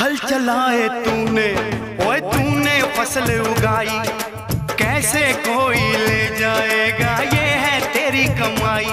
हल चलाए तूने, ओए तूने फ़सल उगाई, कैसे कोई ले जाएगा? ये है तेरी कमाई।